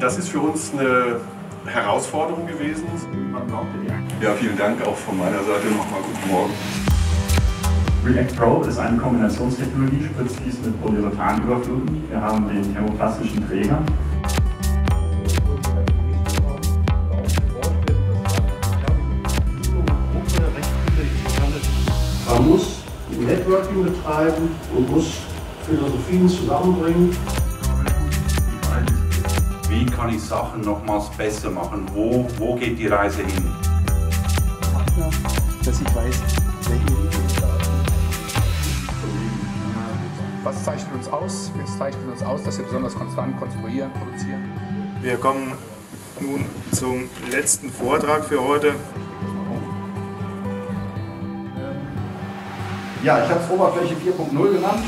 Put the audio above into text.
Das ist für uns eine Herausforderung gewesen. Ja, vielen Dank auch von meiner Seite nochmal. Guten Morgen. React Pro ist eine Kombinationstechnologie, Spritzkies mit Polyurethan-Überfluten. Wir haben den thermoplastischen Träger. Man muss Networking betreiben und muss Philosophien zusammenbringen. Kann ich Sachen nochmals besser machen? Wo, wo geht die Reise hin? Dass ich weiß, welche Was zeichnet uns aus? Es zeichnet uns aus, dass wir besonders konstant konstruieren, produzieren. Wir kommen nun zum letzten Vortrag für heute. Ja, ich habe es Oberfläche 4.0 genannt.